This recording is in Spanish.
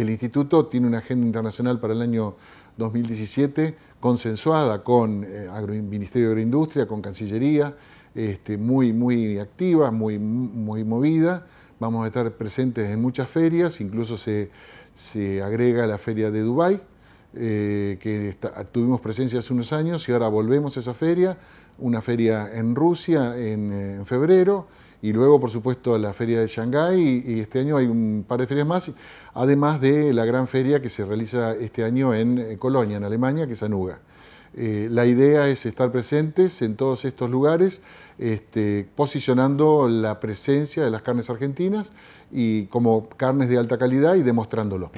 el instituto tiene una agenda internacional para el año 2017 consensuada con el Ministerio de Agroindustria, con Cancillería, este, muy, muy activa, muy, muy movida. Vamos a estar presentes en muchas ferias, incluso se, se agrega la feria de Dubái, eh, que tuvimos presencia hace unos años y ahora volvemos a esa feria, una feria en Rusia en, en febrero y luego, por supuesto, la feria de Shanghái y, este año hay un par de ferias más, además de la gran feria que se realiza este año en Colonia, en Alemania, que es Anuga. Eh, la idea es estar presentes en todos estos lugares, este, posicionando la presencia de las carnes argentinas y como carnes de alta calidad y demostrándolo.